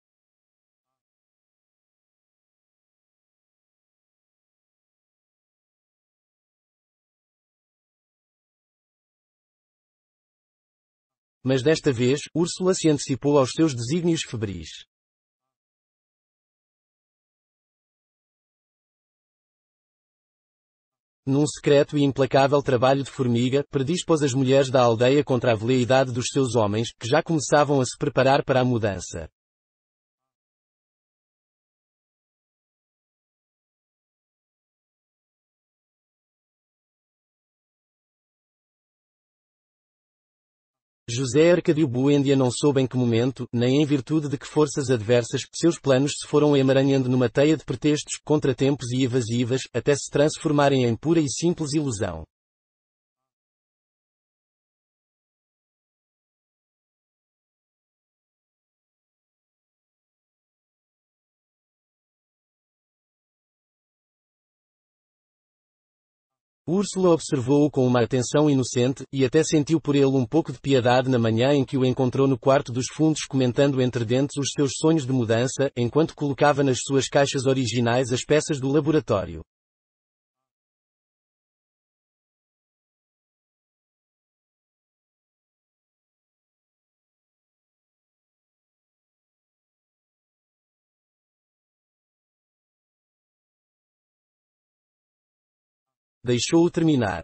Mas desta vez, Úrsula se antecipou aos seus desígnios febris. Num secreto e implacável trabalho de formiga, predispôs as mulheres da aldeia contra a veleidade dos seus homens, que já começavam a se preparar para a mudança. José Arcadio Buendia não soube em que momento, nem em virtude de que forças adversas, seus planos se foram emaranhando numa teia de pretextos, contratempos e evasivas, até se transformarem em pura e simples ilusão. Úrsula observou-o com uma atenção inocente, e até sentiu por ele um pouco de piedade na manhã em que o encontrou no quarto dos fundos comentando entre dentes os seus sonhos de mudança, enquanto colocava nas suas caixas originais as peças do laboratório. Deixou-o terminar.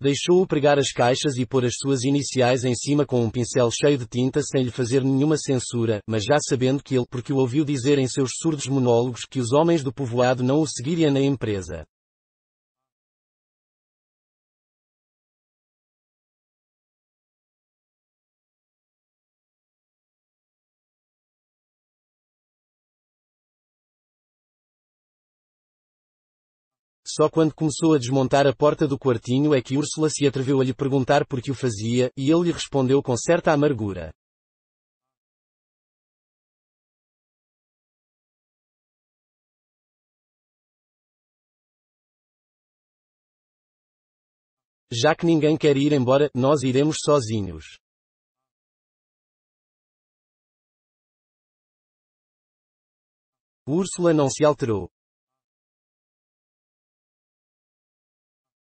Deixou-o pregar as caixas e pôr as suas iniciais em cima com um pincel cheio de tinta sem lhe fazer nenhuma censura, mas já sabendo que ele, porque o ouviu dizer em seus surdos monólogos que os homens do povoado não o seguiriam na empresa. Só quando começou a desmontar a porta do quartinho é que Úrsula se atreveu a lhe perguntar por que o fazia, e ele lhe respondeu com certa amargura. Já que ninguém quer ir embora, nós iremos sozinhos. Úrsula não se alterou.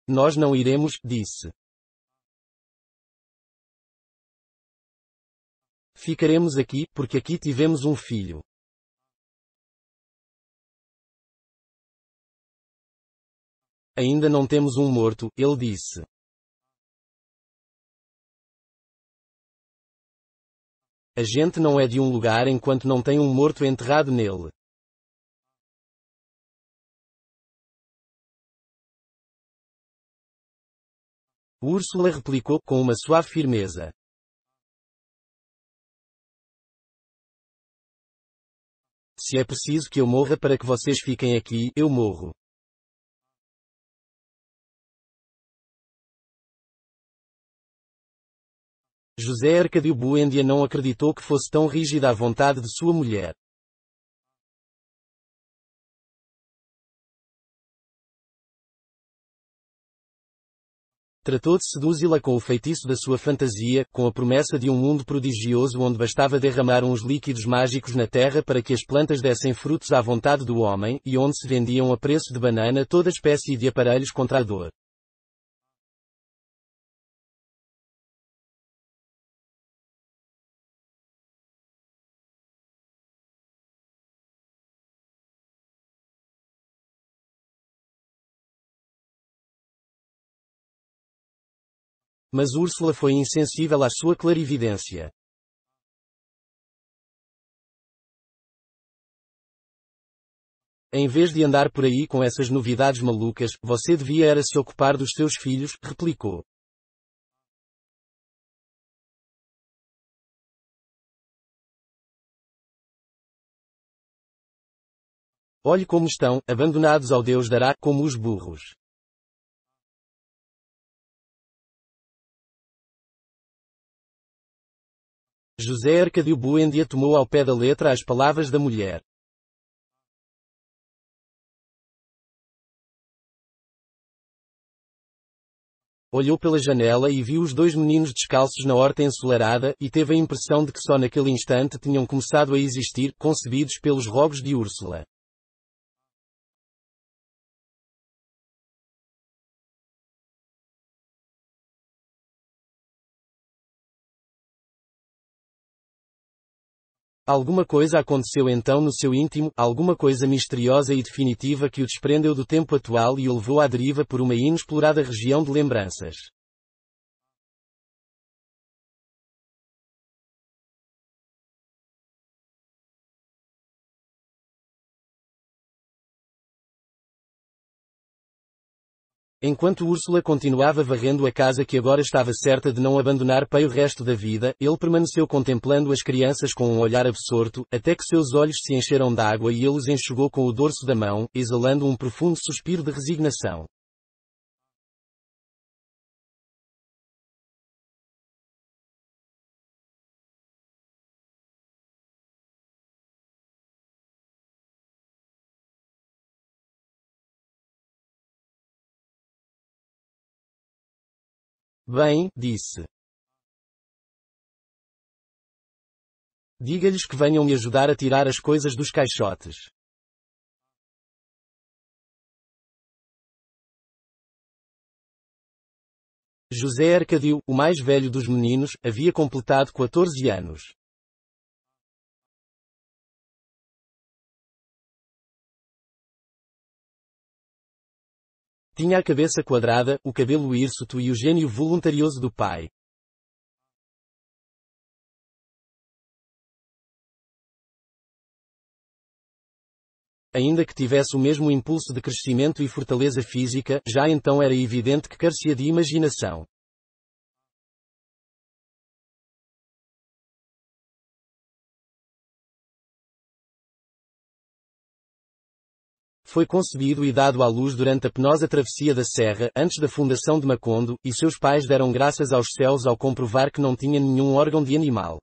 Nós não iremos, disse. Ficaremos aqui, porque aqui tivemos um filho. Ainda não temos um morto, ele disse. A gente não é de um lugar enquanto não tem um morto enterrado nele. Úrsula replicou com uma suave firmeza. Se é preciso que eu morra para que vocês fiquem aqui, eu morro. José Arcadio Buendia não acreditou que fosse tão rígida a vontade de sua mulher. Tratou de seduzi-la com o feitiço da sua fantasia, com a promessa de um mundo prodigioso onde bastava derramar uns líquidos mágicos na terra para que as plantas dessem frutos à vontade do homem, e onde se vendiam a preço de banana toda espécie de aparelhos contra a dor. mas Úrsula foi insensível à sua clarividência. Em vez de andar por aí com essas novidades malucas, você devia era se ocupar dos seus filhos, replicou. Olhe como estão, abandonados ao Deus dará, como os burros. José Arcadio Buendia tomou ao pé da letra as palavras da mulher. Olhou pela janela e viu os dois meninos descalços na horta ensolarada, e teve a impressão de que só naquele instante tinham começado a existir, concebidos pelos rogos de Úrsula. Alguma coisa aconteceu então no seu íntimo, alguma coisa misteriosa e definitiva que o desprendeu do tempo atual e o levou à deriva por uma inexplorada região de lembranças. Enquanto Úrsula continuava varrendo a casa que agora estava certa de não abandonar para o resto da vida, ele permaneceu contemplando as crianças com um olhar absorto, até que seus olhos se encheram d'água e ele os enxugou com o dorso da mão, exalando um profundo suspiro de resignação. Bem, disse. Diga-lhes que venham me ajudar a tirar as coisas dos caixotes. José Arcadio, o mais velho dos meninos, havia completado 14 anos. Tinha a cabeça quadrada, o cabelo hirsuto e o gênio voluntarioso do pai. Ainda que tivesse o mesmo impulso de crescimento e fortaleza física, já então era evidente que carecia de imaginação. Foi concebido e dado à luz durante a penosa travessia da serra, antes da fundação de Macondo, e seus pais deram graças aos céus ao comprovar que não tinha nenhum órgão de animal.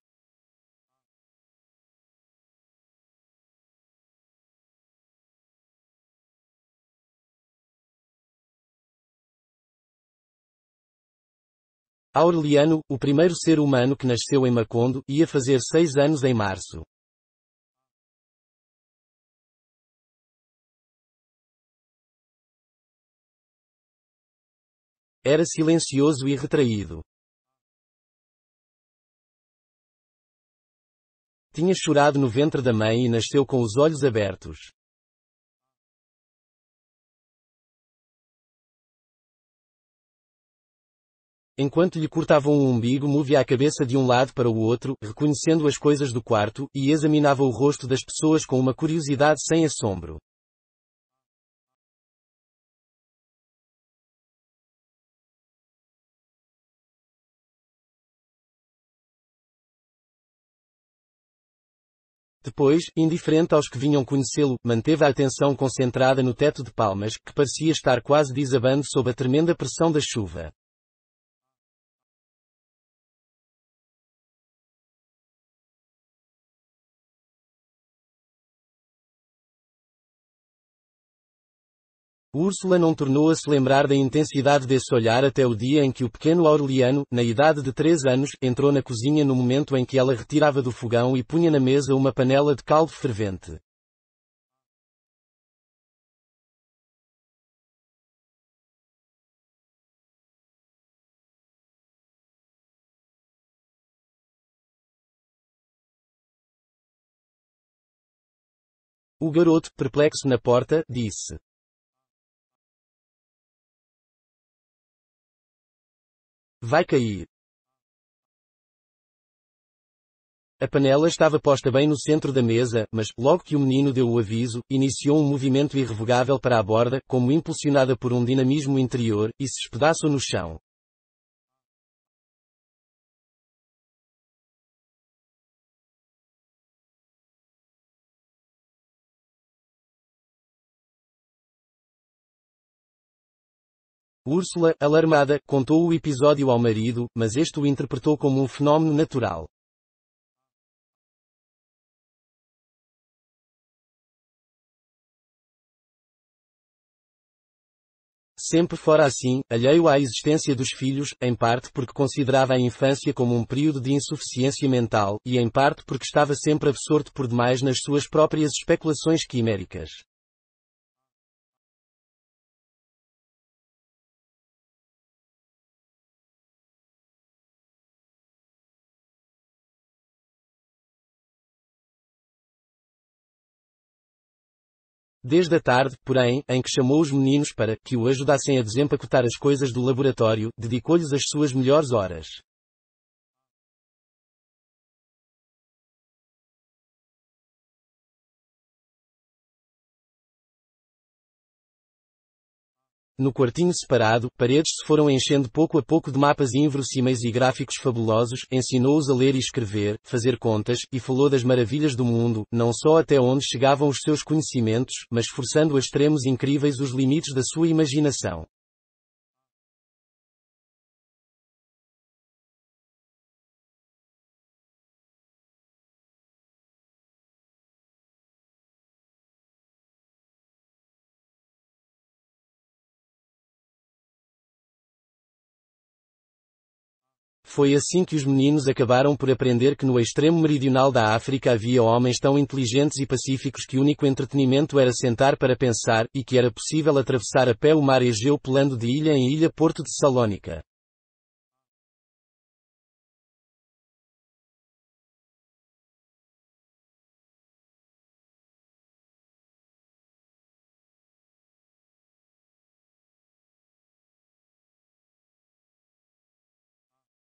Aureliano, o primeiro ser humano que nasceu em Macondo, ia fazer seis anos em março. Era silencioso e retraído. Tinha chorado no ventre da mãe e nasceu com os olhos abertos. Enquanto lhe cortavam o umbigo movia a cabeça de um lado para o outro, reconhecendo as coisas do quarto, e examinava o rosto das pessoas com uma curiosidade sem assombro. Depois, indiferente aos que vinham conhecê-lo, manteve a atenção concentrada no teto de palmas, que parecia estar quase desabando sob a tremenda pressão da chuva. Úrsula não tornou a se lembrar da intensidade desse olhar até o dia em que o pequeno Aureliano, na idade de três anos, entrou na cozinha no momento em que ela retirava do fogão e punha na mesa uma panela de caldo fervente. O garoto, perplexo na porta, disse. Vai cair. A panela estava posta bem no centro da mesa, mas, logo que o menino deu o aviso, iniciou um movimento irrevogável para a borda, como impulsionada por um dinamismo interior, e se espedaçou no chão. Úrsula, alarmada, contou o episódio ao marido, mas este o interpretou como um fenómeno natural. Sempre fora assim, alheio à existência dos filhos, em parte porque considerava a infância como um período de insuficiência mental, e em parte porque estava sempre absorto por demais nas suas próprias especulações quiméricas. Desde a tarde, porém, em que chamou os meninos para que o ajudassem a desempacotar as coisas do laboratório, dedicou-lhes as suas melhores horas. No quartinho separado, paredes se foram enchendo pouco a pouco de mapas inverossímeis e gráficos fabulosos, ensinou-os a ler e escrever, fazer contas, e falou das maravilhas do mundo, não só até onde chegavam os seus conhecimentos, mas forçando a extremos incríveis os limites da sua imaginação. Foi assim que os meninos acabaram por aprender que no extremo meridional da África havia homens tão inteligentes e pacíficos que o único entretenimento era sentar para pensar, e que era possível atravessar a pé o mar Egeu pulando de ilha em ilha Porto de Salónica.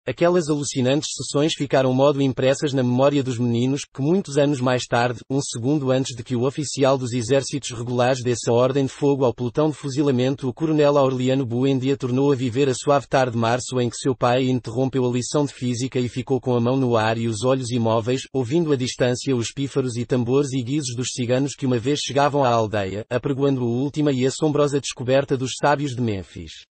Aquelas alucinantes sessões ficaram modo impressas na memória dos meninos, que muitos anos mais tarde, um segundo antes de que o oficial dos exércitos regulares desse a ordem de fogo ao pelotão de fuzilamento o coronel Aureliano Buendia tornou a viver a suave tarde de março em que seu pai interrompeu a lição de física e ficou com a mão no ar e os olhos imóveis, ouvindo à distância os pífaros e tambores e guizos dos ciganos que uma vez chegavam à aldeia, apregoando a última e assombrosa descoberta dos sábios de Mênfis.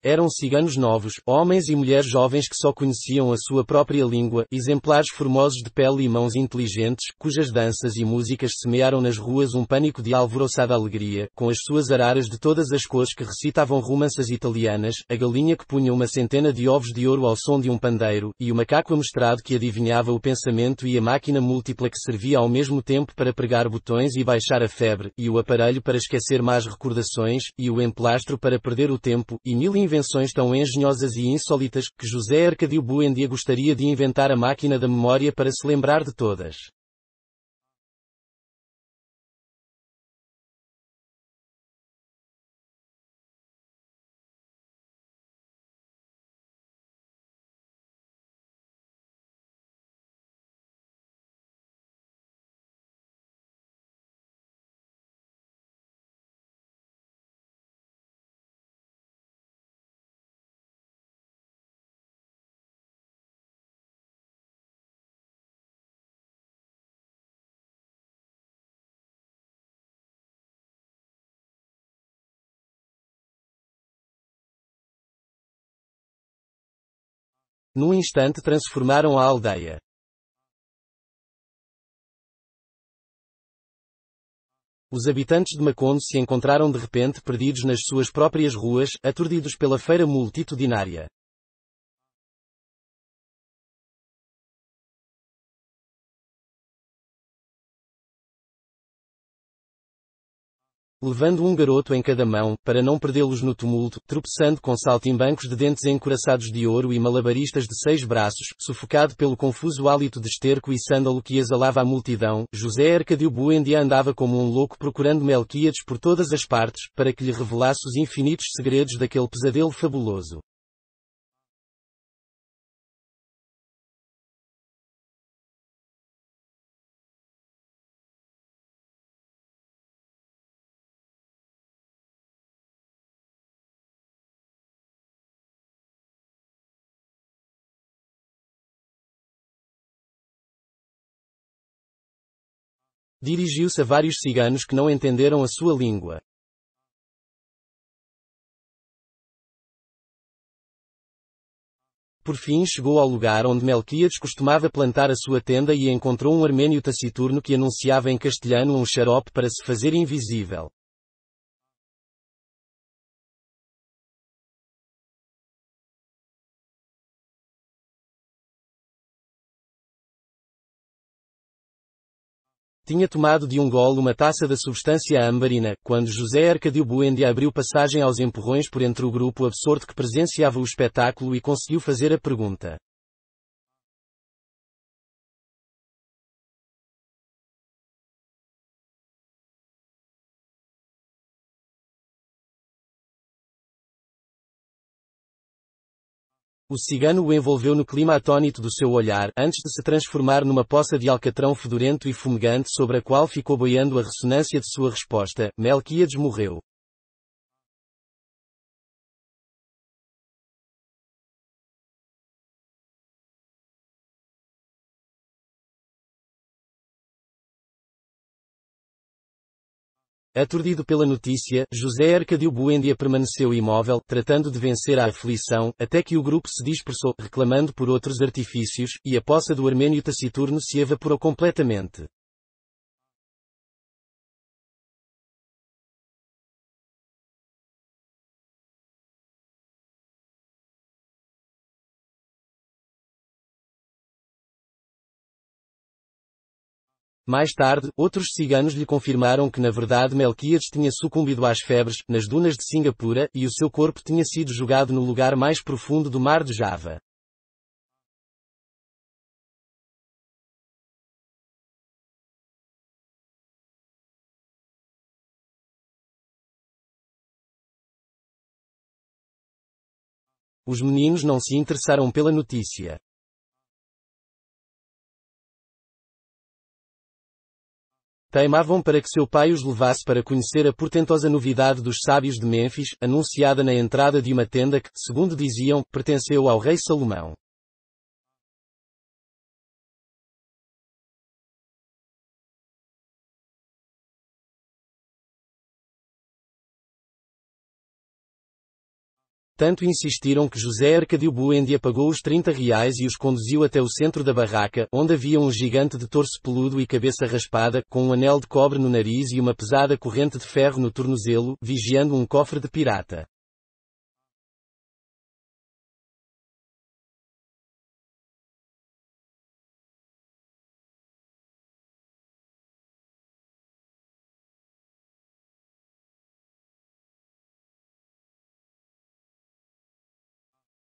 Eram ciganos novos, homens e mulheres jovens que só conheciam a sua própria língua, exemplares formosos de pele e mãos inteligentes, cujas danças e músicas semearam nas ruas um pânico de alvoroçada alegria, com as suas araras de todas as cores que recitavam romanças italianas, a galinha que punha uma centena de ovos de ouro ao som de um pandeiro, e o macaco amestrado que adivinhava o pensamento e a máquina múltipla que servia ao mesmo tempo para pregar botões e baixar a febre, e o aparelho para esquecer más recordações, e o emplastro para perder o tempo, e mil invenções tão engenhosas e insólitas, que José Arcadio Buendia gostaria de inventar a máquina da memória para se lembrar de todas. Num instante transformaram a aldeia. Os habitantes de Macondo se encontraram de repente perdidos nas suas próprias ruas, aturdidos pela feira multitudinária. Levando um garoto em cada mão, para não perdê-los no tumulto, tropeçando com saltimbancos de dentes encoraçados de ouro e malabaristas de seis braços, sufocado pelo confuso hálito de esterco e sândalo que exalava a multidão, José Arcadio Buendia andava como um louco procurando Melquíades por todas as partes, para que lhe revelasse os infinitos segredos daquele pesadelo fabuloso. Dirigiu-se a vários ciganos que não entenderam a sua língua. Por fim chegou ao lugar onde Melquíades costumava plantar a sua tenda e encontrou um armênio taciturno que anunciava em castelhano um xarope para se fazer invisível. Tinha tomado de um gole uma taça da substância âmbarina, quando José Arcadio Buendia abriu passagem aos empurrões por entre o grupo absorto que presenciava o espetáculo e conseguiu fazer a pergunta. O cigano o envolveu no clima atônito do seu olhar, antes de se transformar numa poça de alcatrão fedorento e fumegante sobre a qual ficou boiando a ressonância de sua resposta, Melquíades morreu. Aturdido pela notícia, José Arcadio Buendia permaneceu imóvel, tratando de vencer a aflição, até que o grupo se dispersou, reclamando por outros artifícios, e a poça do armênio taciturno se evaporou completamente. Mais tarde, outros ciganos lhe confirmaram que na verdade Melquíades tinha sucumbido às febres, nas dunas de Singapura, e o seu corpo tinha sido jogado no lugar mais profundo do mar de Java. Os meninos não se interessaram pela notícia. Teimavam para que seu pai os levasse para conhecer a portentosa novidade dos sábios de Mênfis, anunciada na entrada de uma tenda que, segundo diziam, pertenceu ao rei Salomão. Tanto insistiram que José Arcadio Buendia pagou os 30 reais e os conduziu até o centro da barraca, onde havia um gigante de torso peludo e cabeça raspada, com um anel de cobre no nariz e uma pesada corrente de ferro no tornozelo, vigiando um cofre de pirata.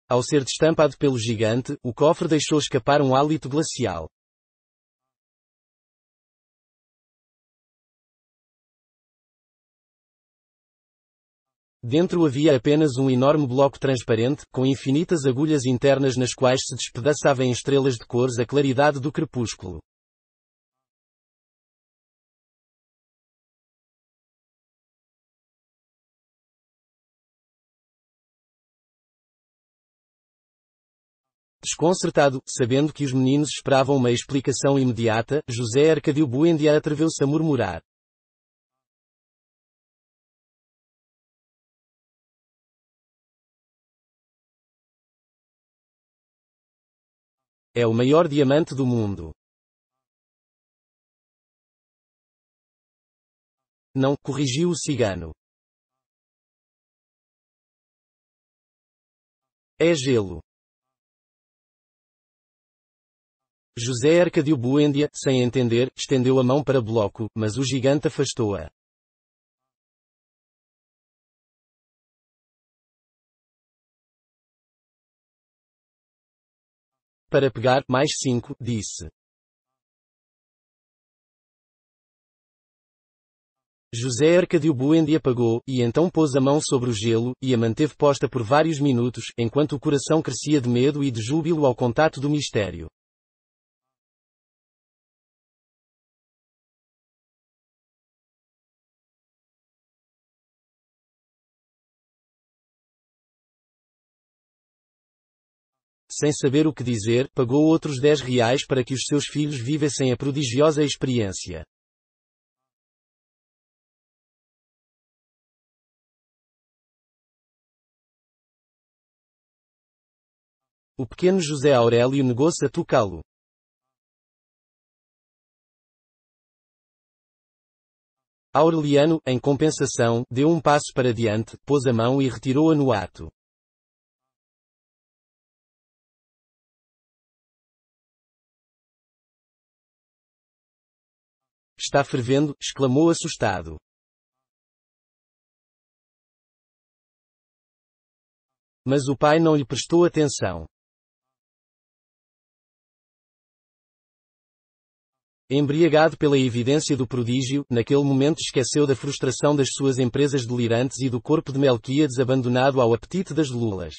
Ao ser destampado pelo gigante, o cofre deixou escapar um hálito glacial. Dentro havia apenas um enorme bloco transparente, com infinitas agulhas internas nas quais se despedaçava em estrelas de cores a claridade do crepúsculo. Desconcertado, sabendo que os meninos esperavam uma explicação imediata, José Arcadio Buendia atreveu-se a murmurar. É o maior diamante do mundo. Não, corrigiu o cigano. É gelo. José Arcadio Buendia, sem entender, estendeu a mão para Bloco, mas o gigante afastou-a. Para pegar, mais cinco, disse. José Arcadio Buendia pagou, e então pôs a mão sobre o gelo, e a manteve posta por vários minutos, enquanto o coração crescia de medo e de júbilo ao contato do mistério. Sem saber o que dizer, pagou outros 10 reais para que os seus filhos vivessem a prodigiosa experiência. O pequeno José Aurélio negou-se a tocá-lo. Aureliano, em compensação, deu um passo para diante, pôs a mão e retirou-a no ato. Está fervendo, exclamou assustado. Mas o pai não lhe prestou atenção. Embriagado pela evidência do prodígio, naquele momento esqueceu da frustração das suas empresas delirantes e do corpo de Melquíades abandonado ao apetite das lulas.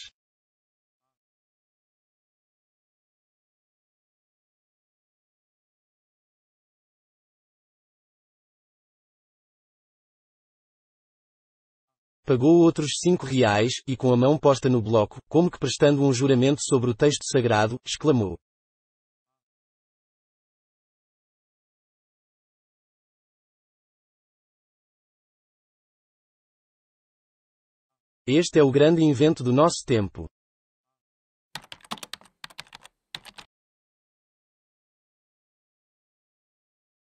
Pagou outros cinco reais, e com a mão posta no bloco, como que prestando um juramento sobre o texto sagrado, exclamou. Este é o grande invento do nosso tempo.